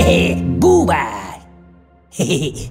Buba. Yeah.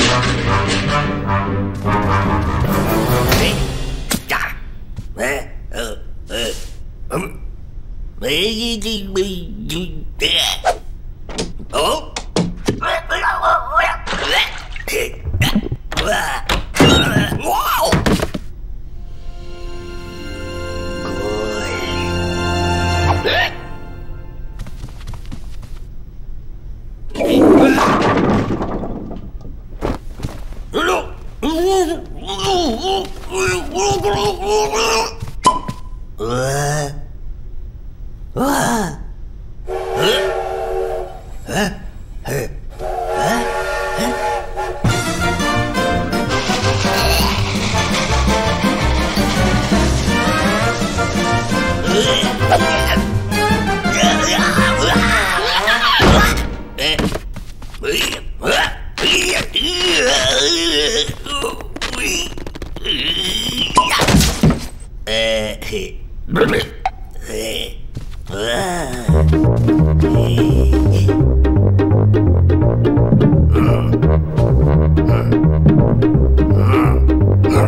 Lady, Ah. Ah. Ah.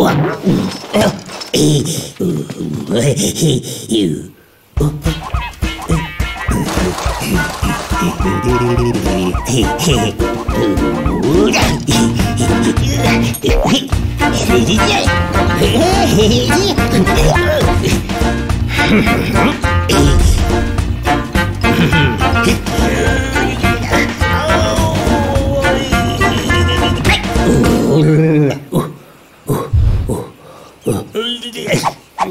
わあえー、Mm-hmm.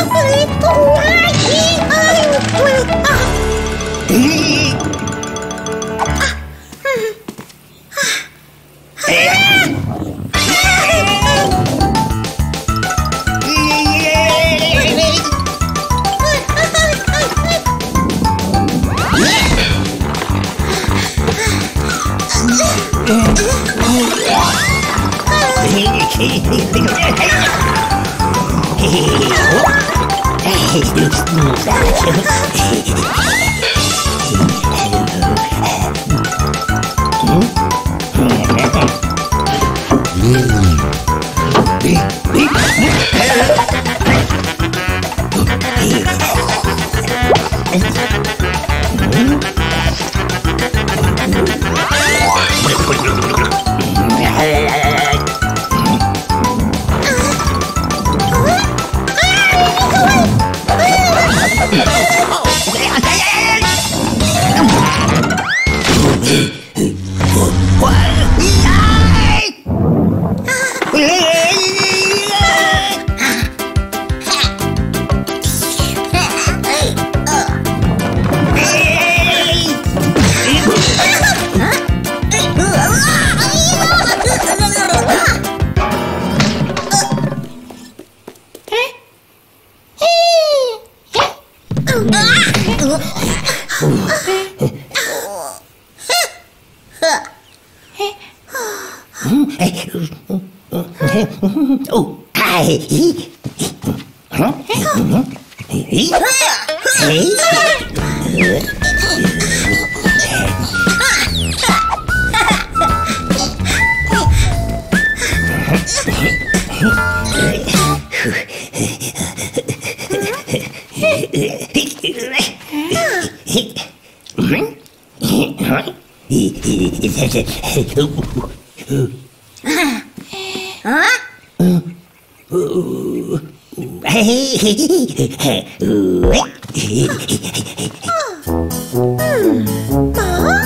Aku itu. Hả? Mở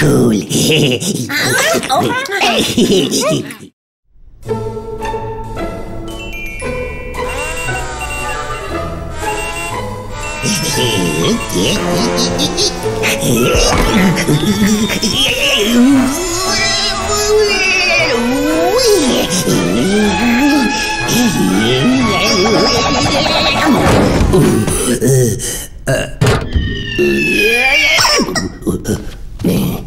cool. uh, uh, uh,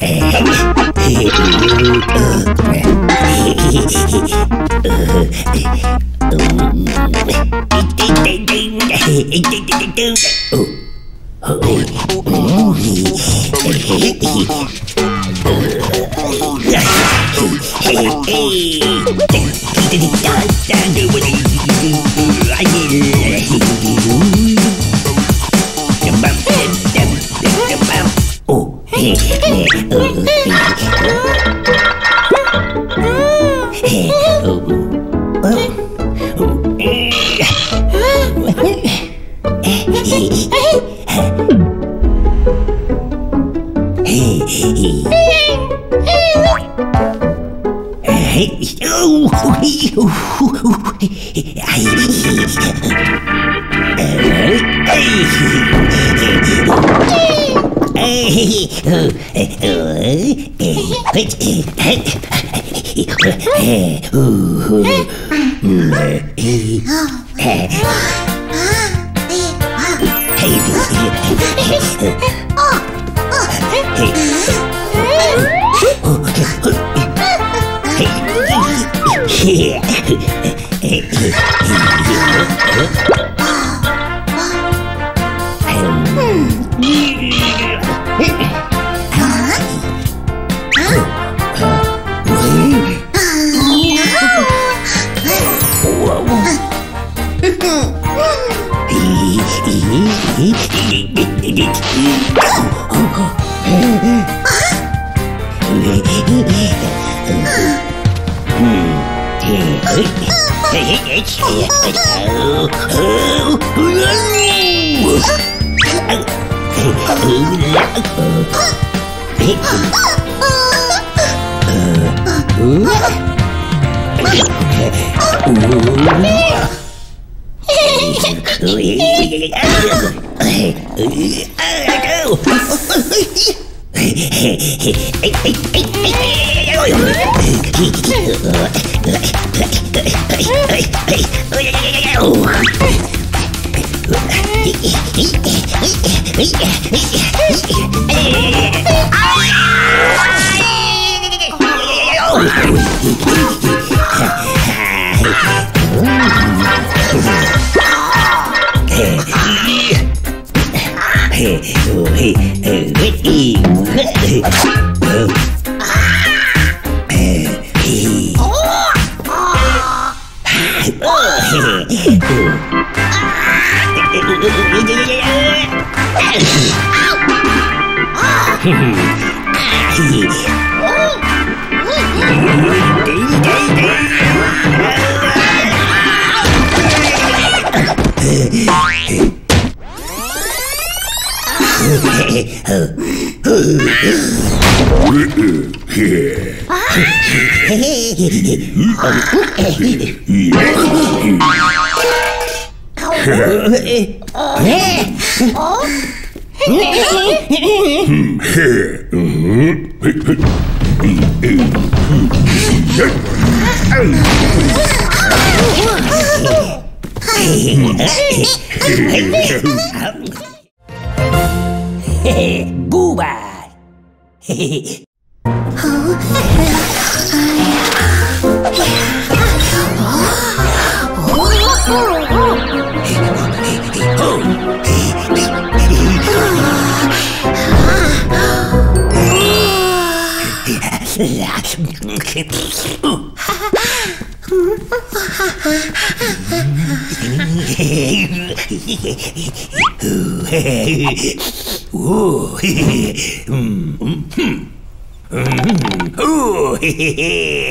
I need Ooh. hate. know, yeah. Hee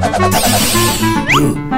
Hmm?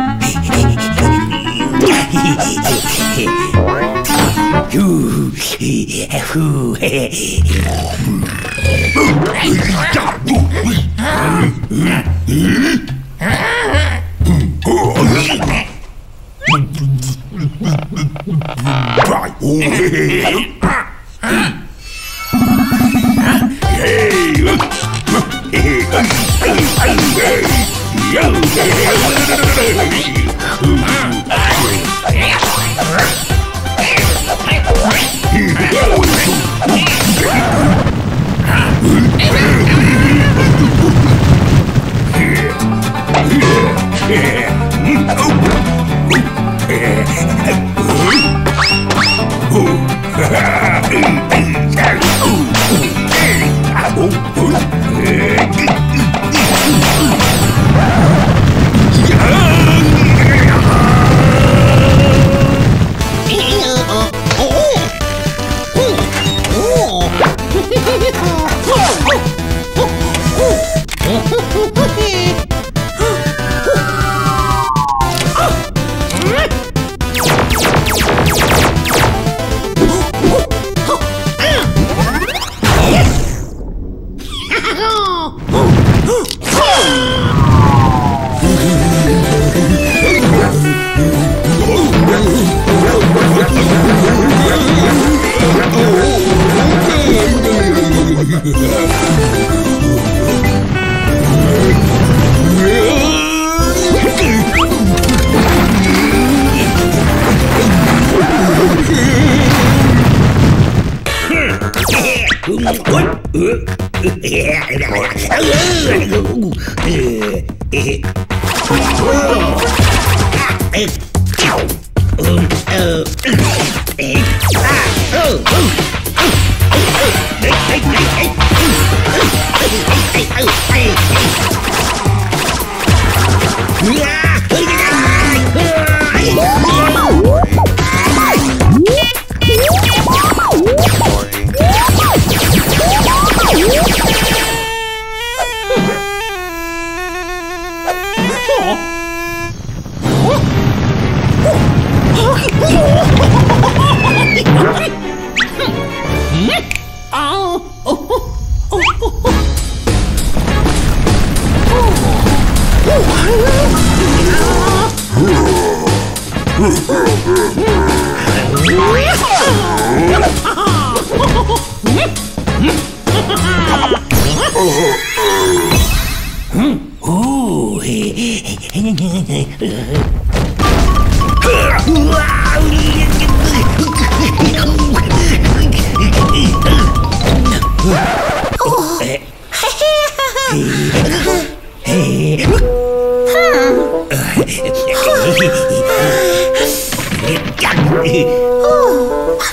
Oh,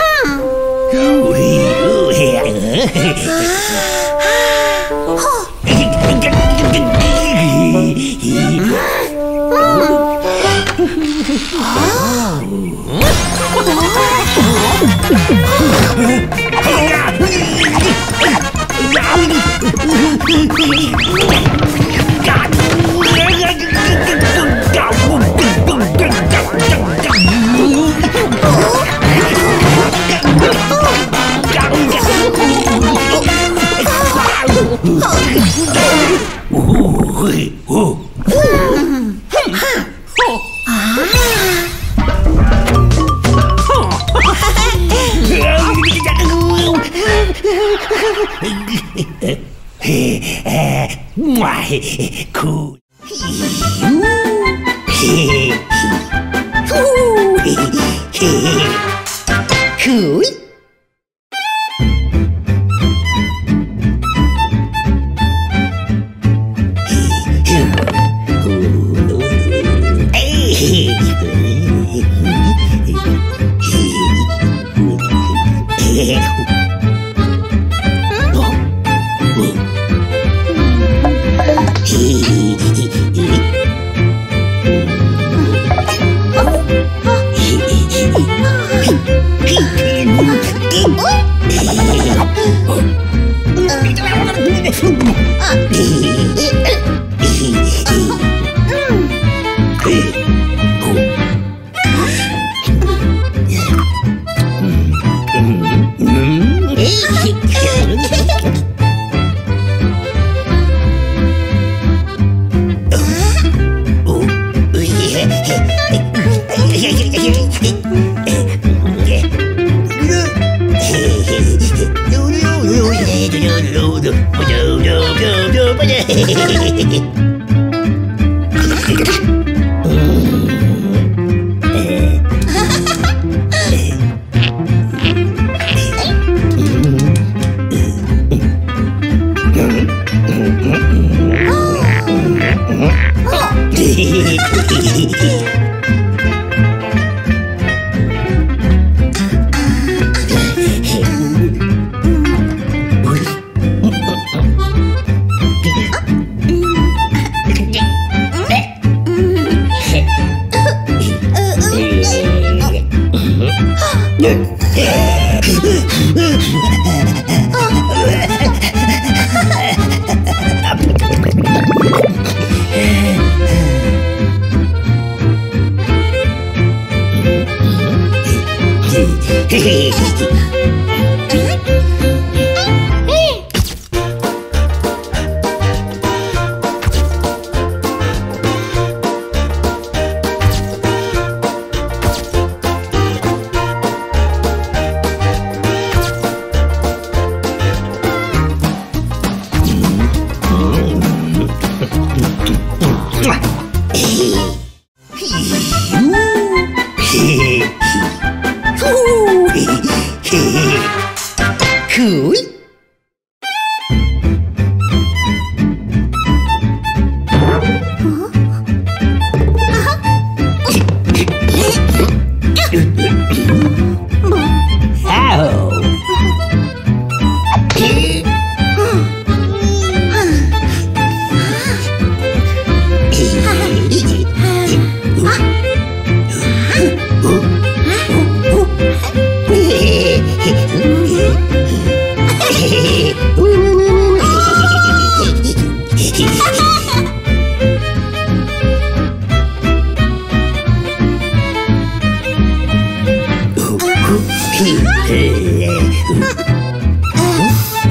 酷。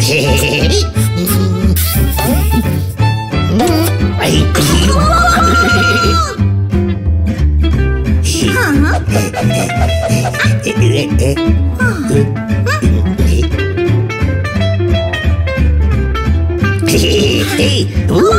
Hey! Ooh!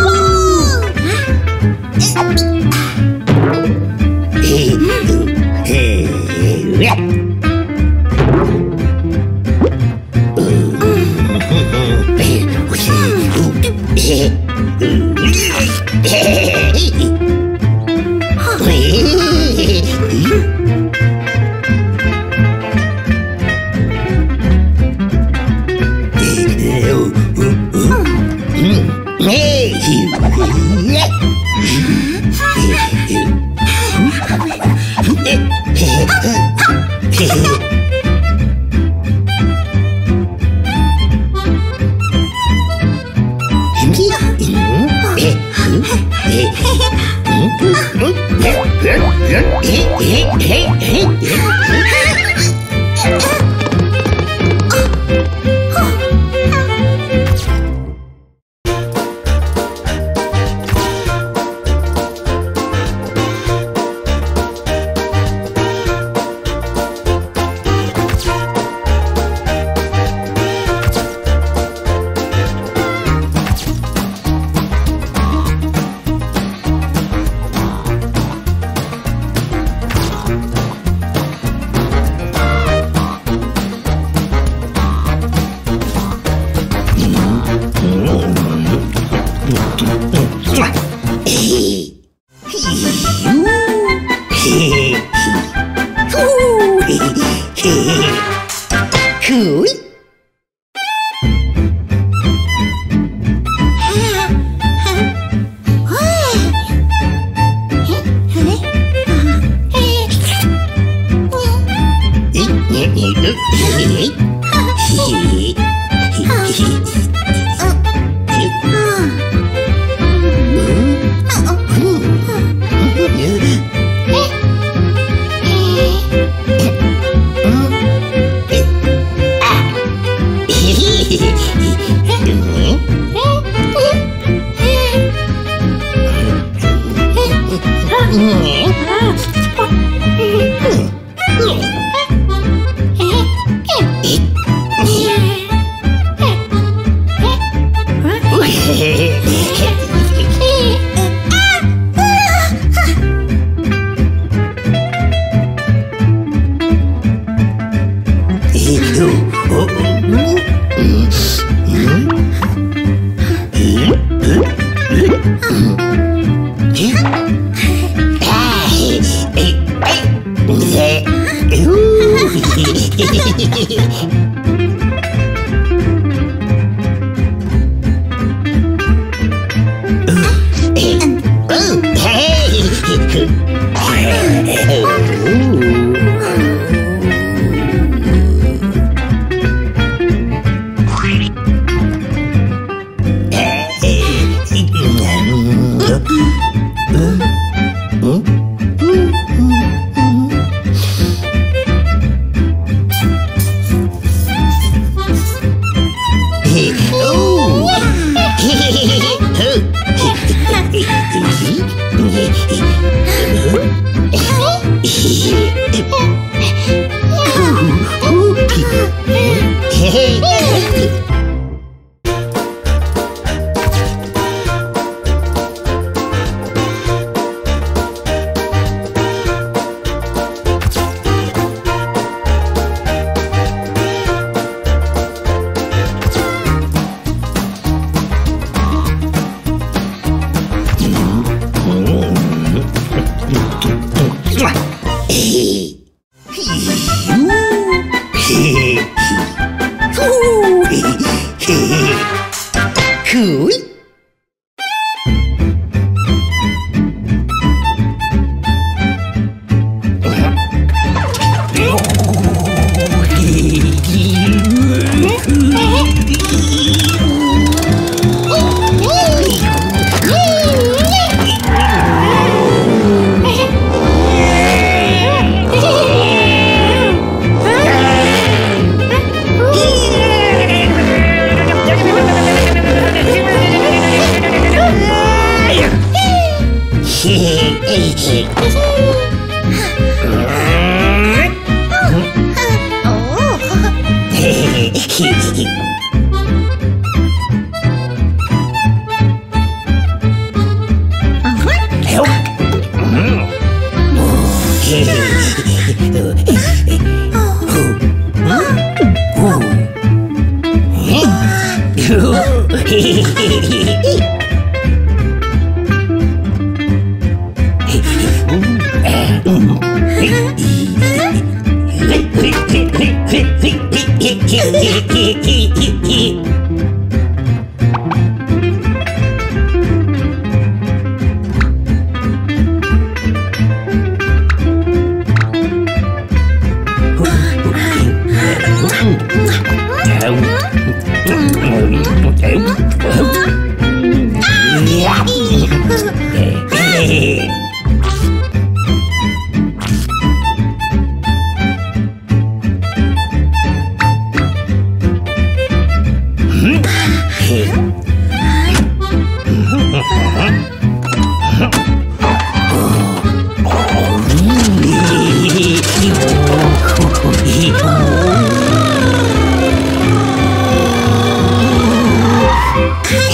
vậy chứ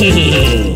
Hehehehe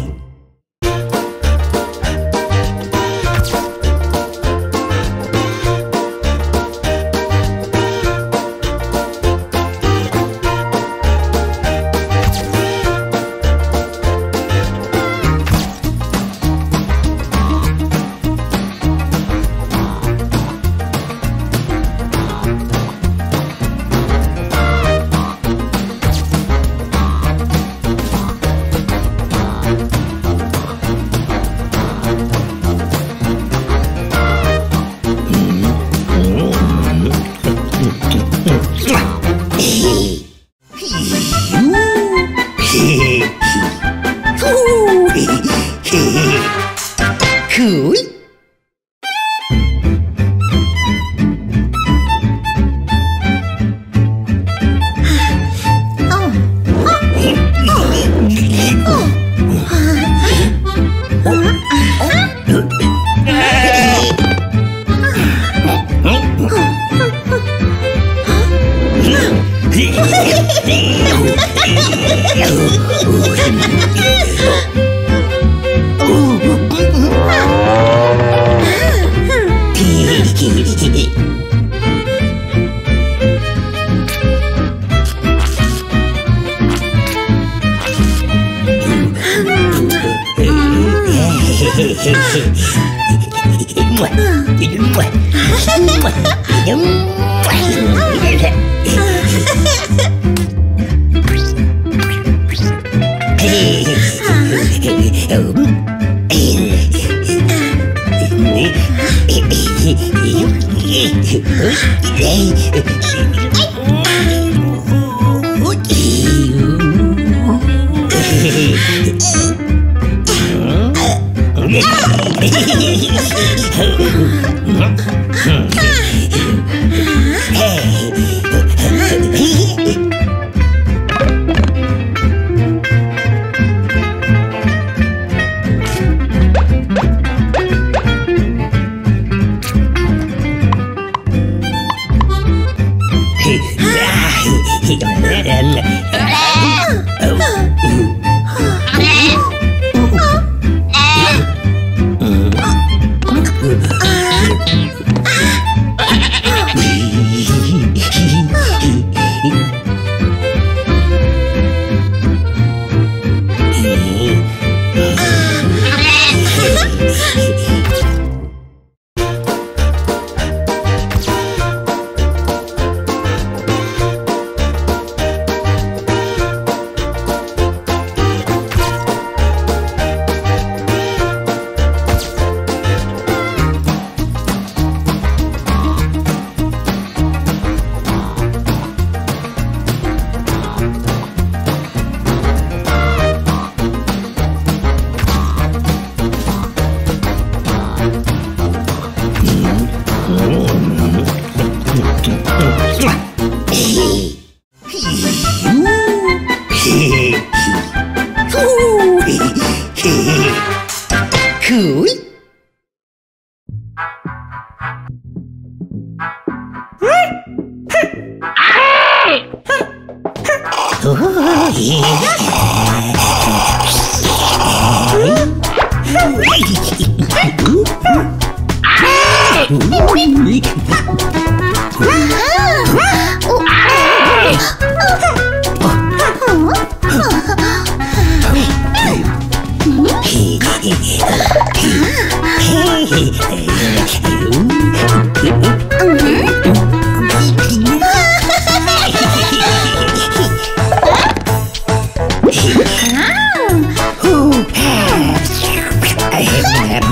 Oh,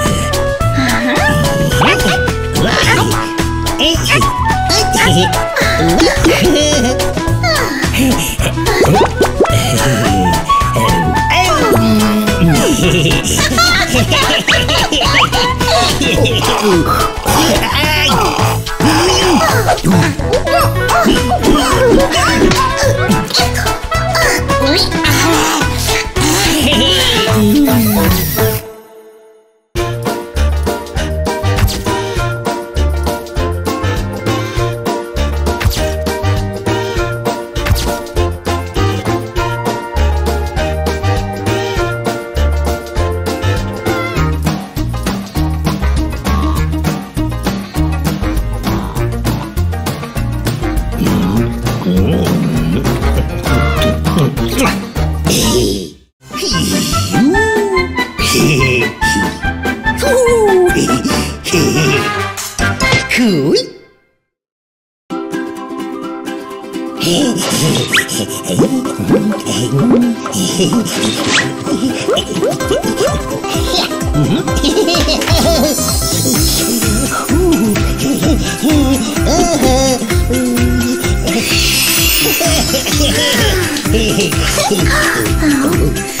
Oh, oh.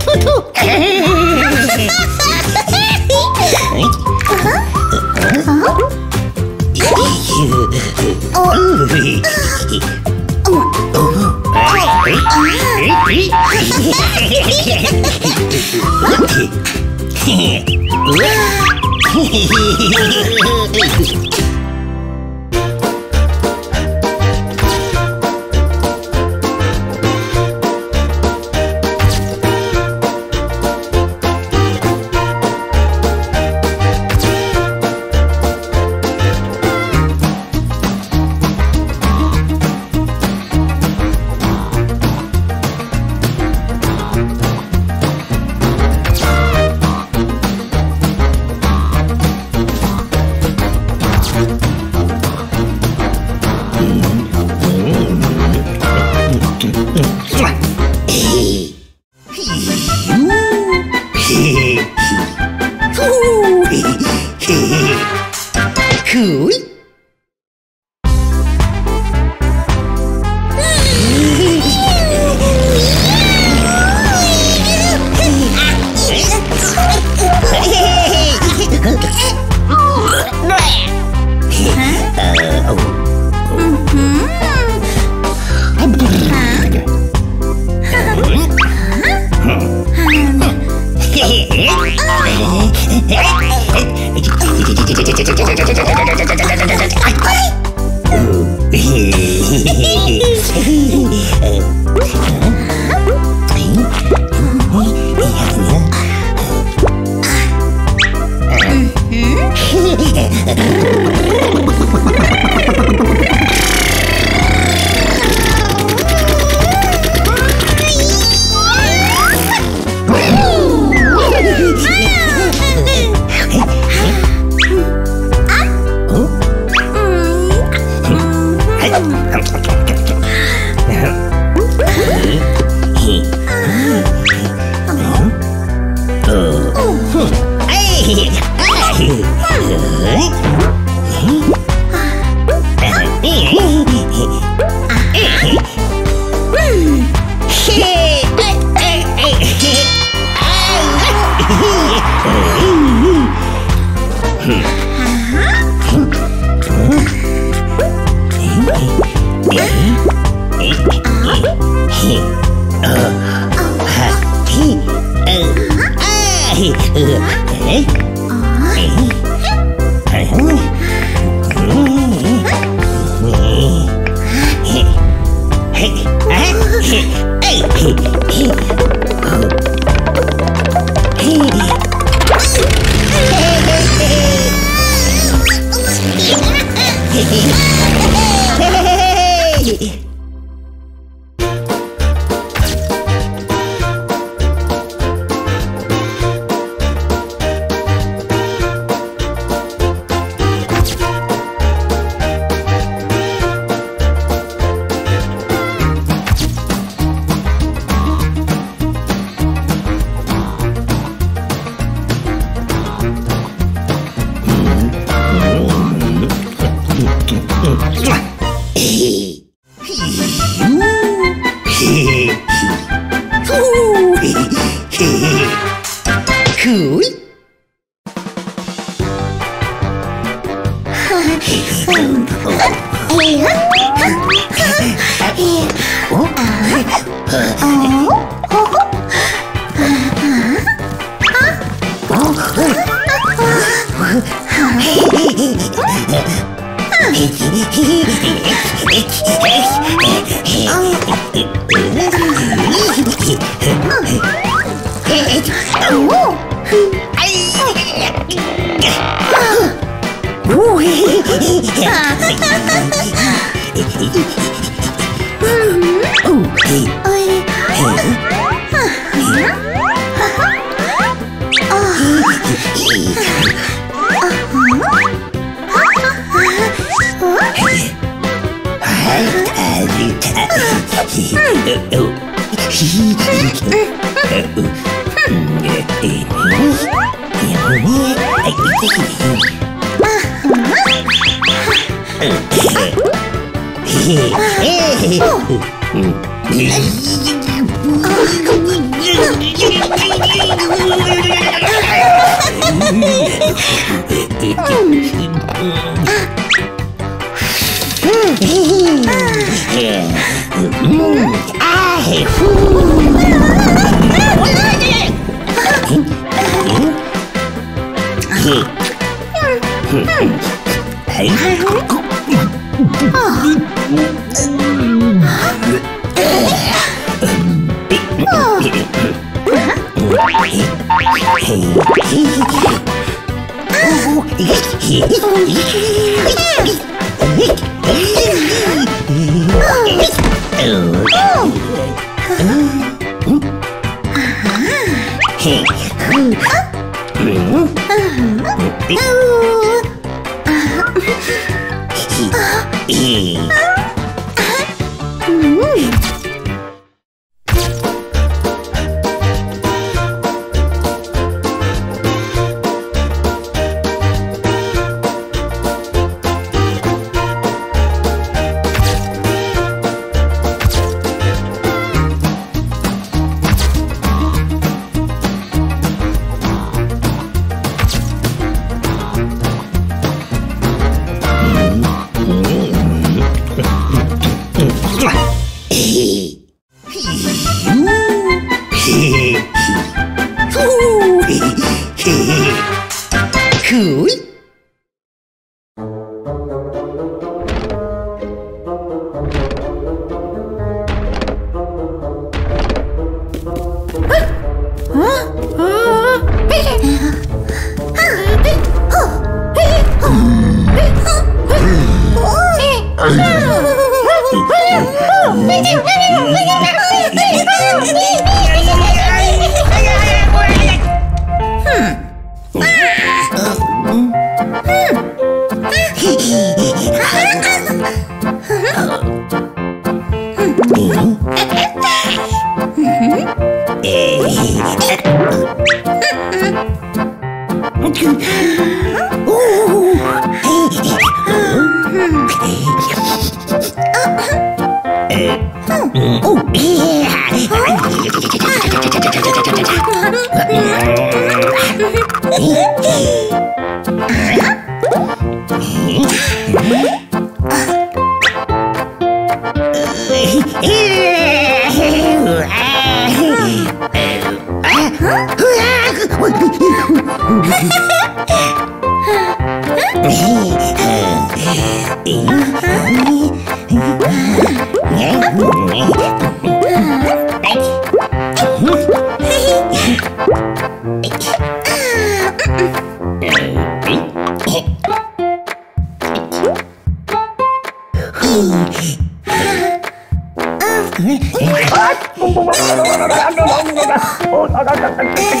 Hehehehe Oh, oh, oh, oh, hee hee Hee-hee! hee hee hee Hehehehe Hey.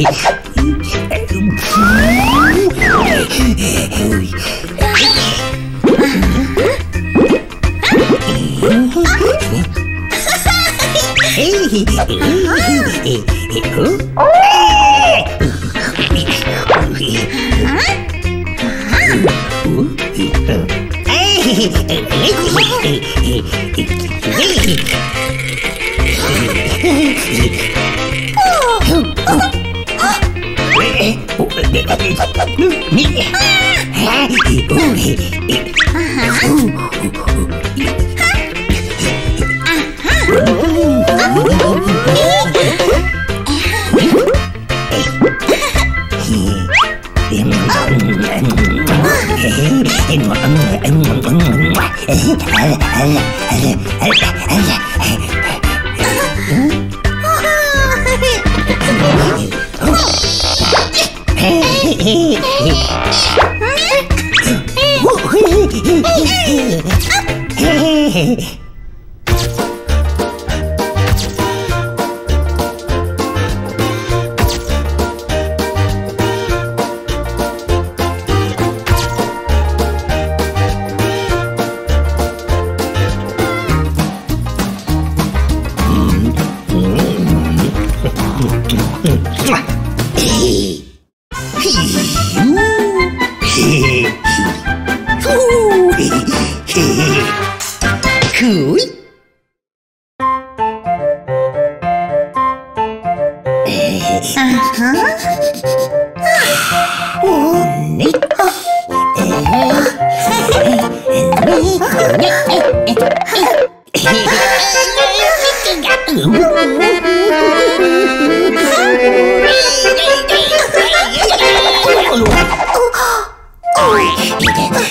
Hey! me. Ooh! Ooh!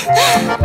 Ah!